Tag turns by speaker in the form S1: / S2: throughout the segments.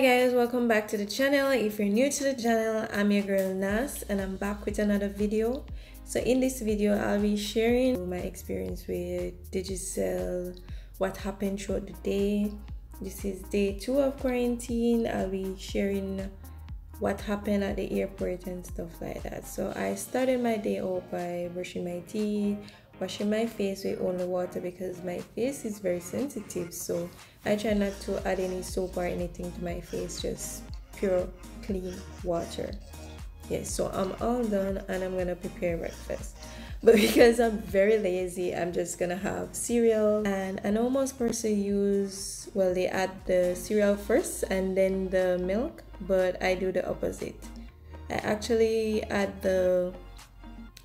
S1: hi guys welcome back to the channel. If you're new to the channel i'm your girl nas and i'm back with another video. So in this video i'll be sharing my experience with digicel what happened throughout the day. This is day two of quarantine. I'll be sharing what happened at the airport and stuff like that. So i started my day off by brushing my teeth washing my face with only water because my face is very sensitive so I try not to add any soap or anything to my face just pure clean water. Yes so I'm all done and I'm gonna prepare breakfast. But because I'm very lazy I'm just gonna have cereal and I know most person use well they add the cereal first and then the milk but I do the opposite. I actually add the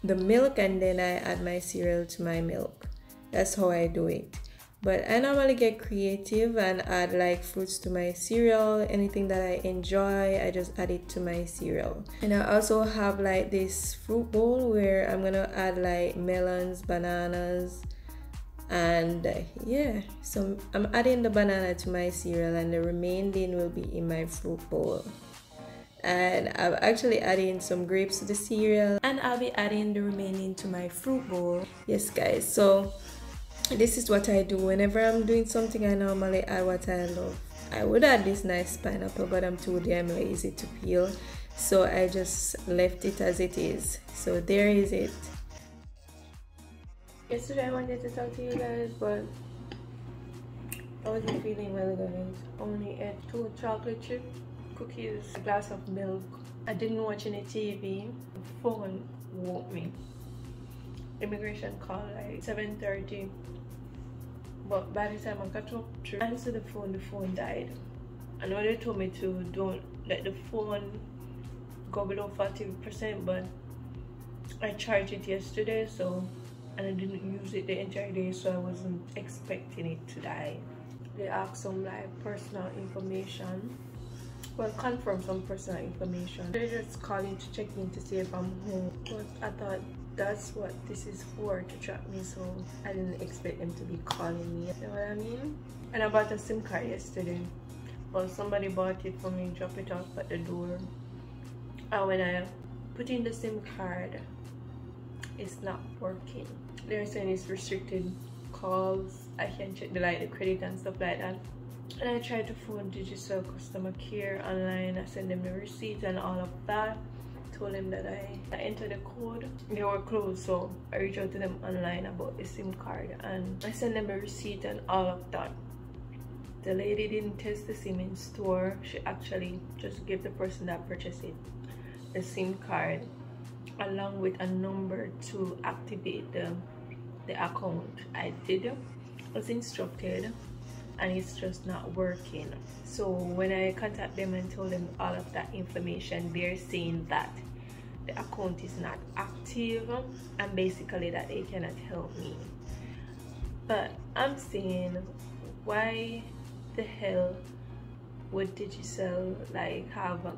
S1: the milk and then I add my cereal to my milk. That's how I do it. But I normally get creative and add like fruits to my cereal. Anything that I enjoy, I just add it to my cereal. And I also have like this fruit bowl where I'm gonna add like melons, bananas, and uh, yeah so i'm adding the banana to my cereal and the remaining will be in my fruit bowl and I'm actually adding some grapes to the cereal and I'll be adding the remaining to my fruit bowl. Yes guys, so this is what I do whenever I'm doing something I normally add what I love. I would add this nice pineapple but I'm too damn lazy to peel so I just left it as it is. So there is it. Yesterday I wanted to talk to you guys but I wasn't feeling well guys. Only ate two chocolate chips cookies, a glass of milk. I didn't watch any TV. Phone woke me. Immigration call like 7.30. But by the time I got up to answer the phone, the phone died. I know they told me to don't let the phone go below 40%, but I charged it yesterday, so and I didn't use it the entire day, so I wasn't expecting it to die. They asked some like personal information well confirm some personal information. They're just calling to check in to see if i'm home. But i thought that's what this is for to track me so i didn't expect them to be calling me. You know what i mean? And i bought a sim card yesterday. Well somebody bought it for me drop it off at the door. And when i put in the sim card it's not working. They're saying it's restricted calls. I can check the like the credit and stuff like that and I tried to phone Digicel customer care online. I sent them the receipt and all of that. Told them that I, I entered the code. They were closed, so I reached out to them online about the SIM card and I sent them the receipt and all of that. The lady didn't test the SIM in store. She actually just gave the person that purchased it the SIM card along with a number to activate the, the account. I did, was instructed and it's just not working. So when i contact them and tell them all of that information they're saying that the account is not active and basically that they cannot help me. But i'm saying why the hell would digicel like have an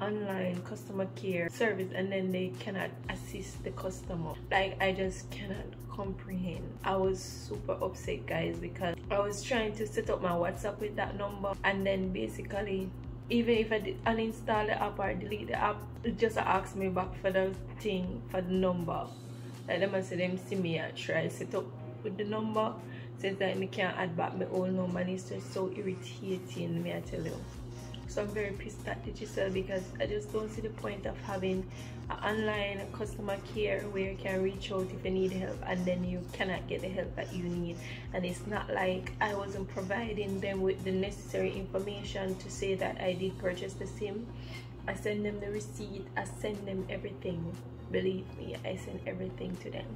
S1: online customer care service and then they cannot assist the customer. Like i just cannot comprehend. I was super upset guys because i was trying to set up my whatsapp with that number and then basically even if i did uninstall the app or delete the app it just asked me back for the thing for the number. Like them say them see me and try to set up with the number. Since that me can't add back my old number and it's just so irritating me I tell you so i'm very pissed at digicel because i just don't see the point of having an online customer care where you can reach out if you need help and then you cannot get the help that you need. And it's not like i wasn't providing them with the necessary information to say that i did purchase the sim. I send them the receipt i send them everything. Believe me i send everything to them.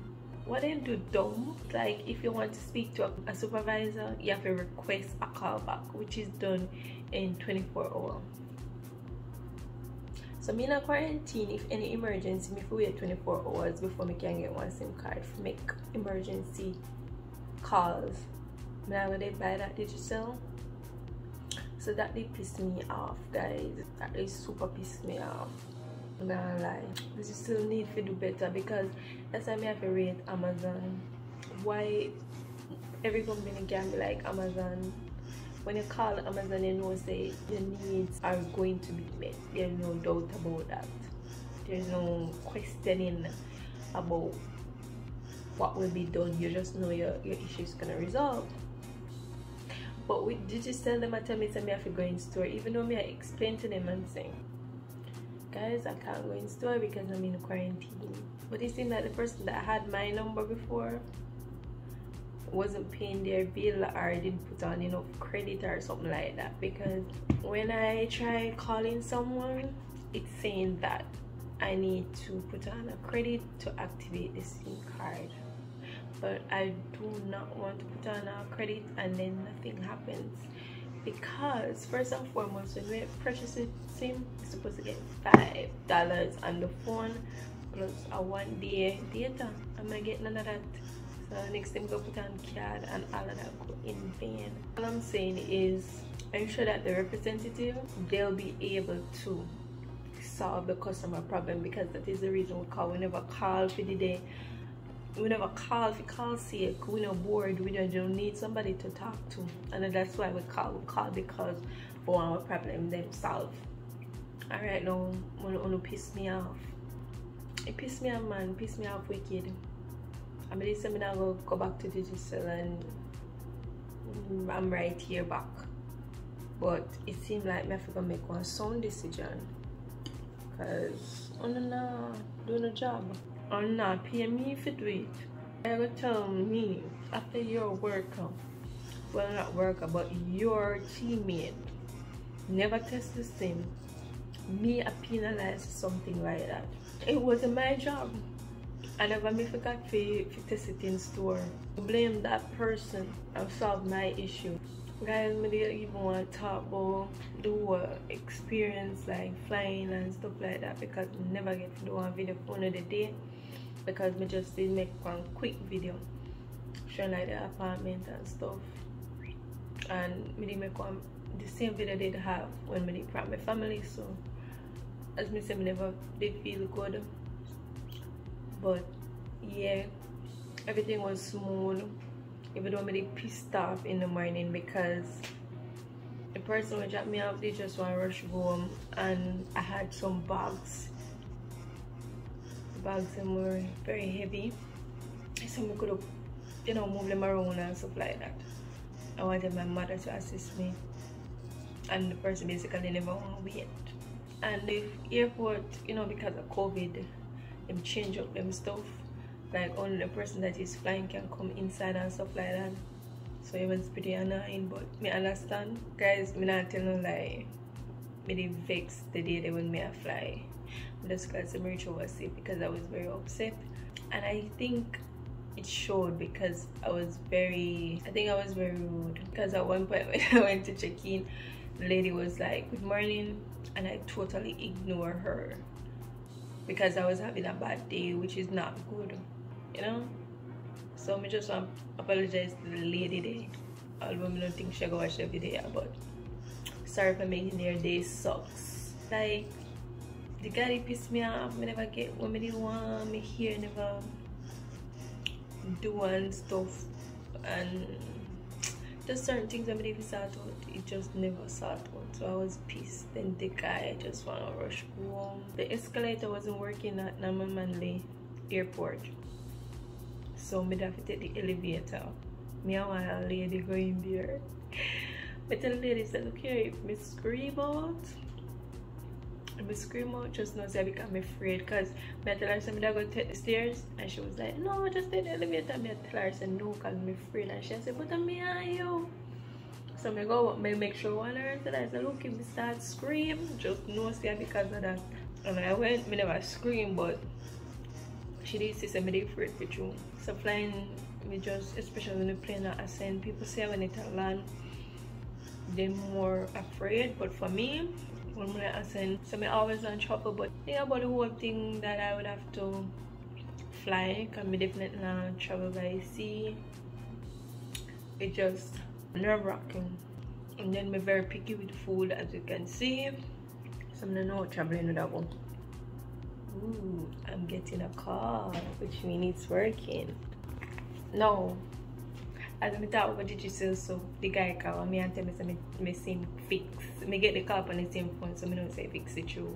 S1: What they do dumb like if you want to speak to a, supervisor you have to request a callback which is done in 24 hours so me in a quarantine if any emergency me for wait 24 hours before me can get one sim card. For make emergency calls now they buy that Digicel. So that they piss me off guys. That they super piss me off. I'm gonna lie. You still need to do better because that's why I have to rate Amazon. Why every company can be like Amazon when you call Amazon, you know say your needs are going to be met. There's no doubt about that. There's no questioning about what will be done. You just know your, your issue is gonna resolve. But did with Digicel, them tell me that I have to go in store, even though me I explain to them and saying, guys, I can't go in store because I'm in quarantine. But it seemed like the person that had my number before wasn't paying their bill or didn't put on enough credit or something like that. Because when I try calling someone it's saying that I need to put on a credit to activate the SIM card. But I do not want to put on a credit and then nothing happens. Because first and foremost when we purchase a SIM we're supposed to get five dollars on the phone plus a one day data. I'm I getting none of that so next time go put on card and all of that go in vain all I'm saying is I'm sure that the representative they'll be able to solve the customer problem because that is the reason we call. We never call for the day. We never call if you call sick we not bored. We don't need somebody to talk to. And that's why we call. We call because for our problem them solve all right now wanna, piss me off. It piss me off man. Piss me off wicked I I'm gonna go back to Digicel and I'm right here back but it seemed like me have to make one sound decision because I'm not doing a job or not pay me you do it. I will tell me after your worker, um, well not worker, but your teammate never test the same. Me I penalize something like that. It wasn't my job. I never me forgot to, test it in store. Blame that person and solve my issue. Guys me didn't even want to talk about do experience like flying and stuff like that because I never get to do one video for another day because me just did make one quick video. Showing like the apartment and stuff. And me did make one the same video did have when me did my family so as me say me never did feel good but yeah everything was smooth. Even though I'm really pissed off in the morning because the person who dropped me off they just want to rush home and I had some bags. The bags them were very heavy. So we could have you know move them around and stuff like that. I wanted my mother to assist me. And the person basically never want to wait and the airport you know because of COVID them change up them stuff. Like only the person that is flying can come inside and stuff like that. So it was pretty annoying but me understand. Guys me not tell no lie. Me did vex the day they when me I fly. Just because the Rachel was sick because I was very upset. And I think it showed because I was very I think I was very rude. Because at one point when I went to check in the lady was like good morning and I totally ignore her because I was having a bad day which is not good you know? So me just want to apologize to the lady there. Although I don't think she go watch the video but sorry for making their day sucks like the guy pissed me off me never get what me want me here never do and stuff and just certain things I didn't sort out it just never sat out so I was pissed. Then the guy just wanna rush home. The escalator wasn't working at Norman Manley airport. So me have to take the elevator. Me I want a lady going there. Tell the lady said, here if me scream out if me scream out just know say I become afraid because I tell her me go take the stairs and she was like no just take the elevator me tell her say no because I'm afraid. And she said but I'm and you so me go me make sure one her tell her say look if me start scream. Just know say because of that. And I went me never scream but she did say me afraid for you so flying we just especially when the plane are ascend people say when it land they're more afraid. But for me I ascend so me always on trouble but think about the whole thing that I would have to fly. Can be definitely not travel by sea. It's just nerve-wracking and then me very picky with food as you can see. So I'm not traveling with that one. Ooh, I'm getting a call, which means it's working. No, I talk about Digicel so the guy call me and tell me say me, me fix. Me get the call on the same phone so me don't say fix it true.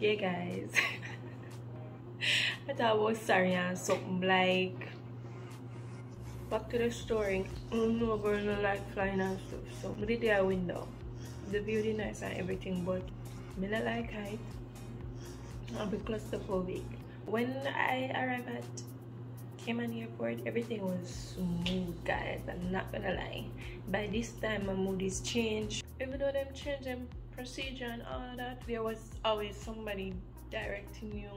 S1: Yeah guys. I thought I was sorry and something like back to the story. no girl no like flying and stuff. So I did the window. The is nice and everything but me not like height. I'll be claustrophobic. When I arrive at Cayman Airport, everything was smooth, guys. I'm not gonna lie. By this time, my mood is changed. Even though them change them procedure and all that, there was always somebody directing you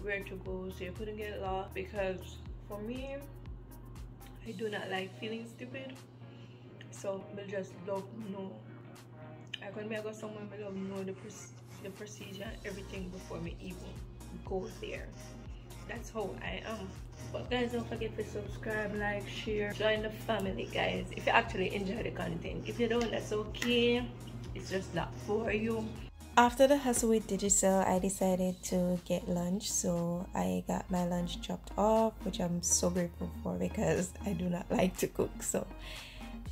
S1: where to go so you couldn't get lost. Because for me, I do not like feeling stupid. So, I just love know. I go somewhere, I love know the, the procedure everything before me even go there that's how i am. But guys don't forget to subscribe like share join the family guys. If you actually enjoy the content. If you don't that's okay. It's just not for you.
S2: After the hustle with Digicel, I decided to get lunch. So I got my lunch dropped off, which I'm so grateful for because I do not like to cook. So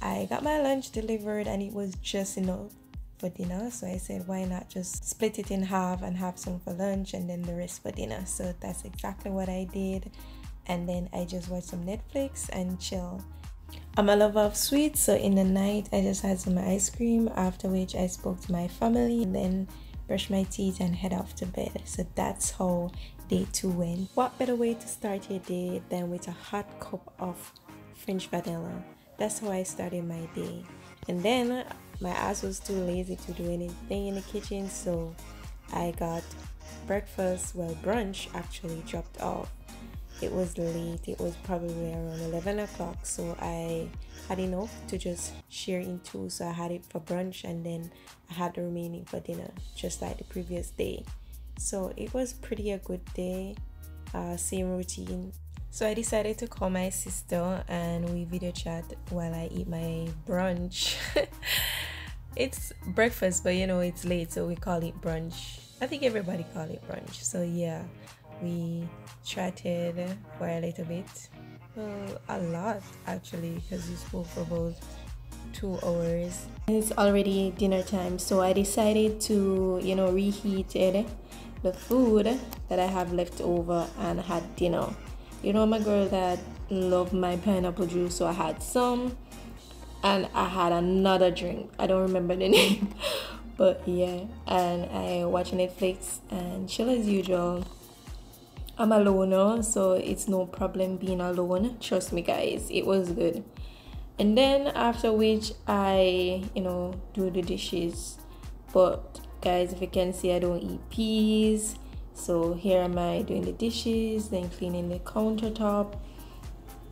S2: I got my lunch delivered and it was just enough for dinner. So I said, why not just split it in half and have some for lunch and then the rest for dinner. So that's exactly what I did. And then I just watched some Netflix and chill. I'm a lover of sweets, so in the night I just had some ice cream. After which I spoke to my family and then brush my teeth and head off to bed. So that's how day two went. What better way to start your day than with a hot cup of French vanilla? That's how I started my day. And then my ass was too lazy to do anything in the kitchen, so I got breakfast, well, brunch actually dropped off. It was late, it was probably around 11 o'clock, so I had enough to just share in two. So I had it for brunch and then I had the remaining for dinner, just like the previous day. So it was pretty a good day, uh, same routine. So I decided to call my sister and we video chat while I eat my brunch. it's breakfast, but you know it's late, so we call it brunch. I think everybody call it brunch. So yeah, we chatted for a little bit. Well, a lot actually, because we spoke for about two hours. It's already dinner time, so I decided to, you know, reheat it, the food that I have left over and had dinner. You know, I'm a girl that love my pineapple juice, so I had some and I had another drink. I don't remember the name, but yeah. And I watch Netflix and chill as usual. I'm alone, oh, so it's no problem being alone. Trust me, guys, it was good. And then after which I, you know, do the dishes. But guys, if you can see, I don't eat peas. So here am I doing the dishes, then cleaning the countertop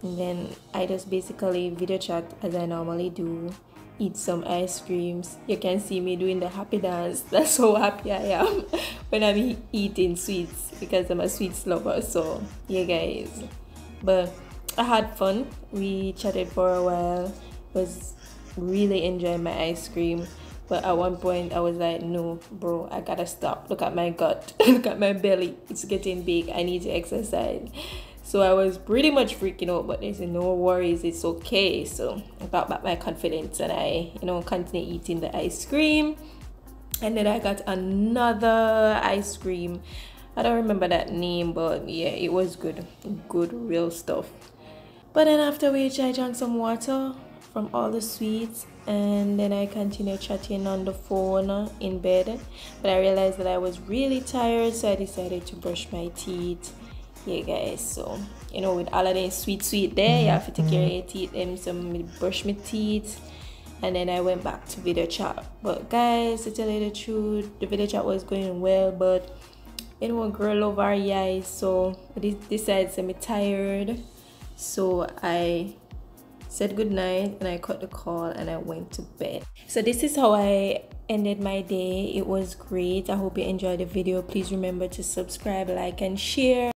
S2: and then I just basically video chat as I normally do eat some ice creams. You can see me doing the happy dance. That's how happy I am when I'm eating sweets because I'm a sweets lover so yeah guys. But I had fun. We chatted for a while. Was really enjoying my ice cream but at one point I was like no bro I gotta stop look at my gut look at my belly it's getting big I need to exercise so I was pretty much freaking out, but they said, no worries, it's okay. So I got back my confidence and I, you know, continued eating the ice cream. And then I got another ice cream. I don't remember that name, but yeah, it was good. Good, real stuff. But then after which I drank some water from all the sweets and then I continued chatting on the phone in bed. But I realized that I was really tired, so I decided to brush my teeth. Yeah guys so you know with all of the sweet sweet there you have to take care of your mm-hmm. teeth and some brush my teeth. And then I went back to video chat. But guys to tell you the truth the video chat was going well but you know girl over eyes so this decides I'm tired. So I said good night and I caught the call and I went to bed. So this is how I ended my day. It was great. I hope you enjoyed the video. Please remember to subscribe like and share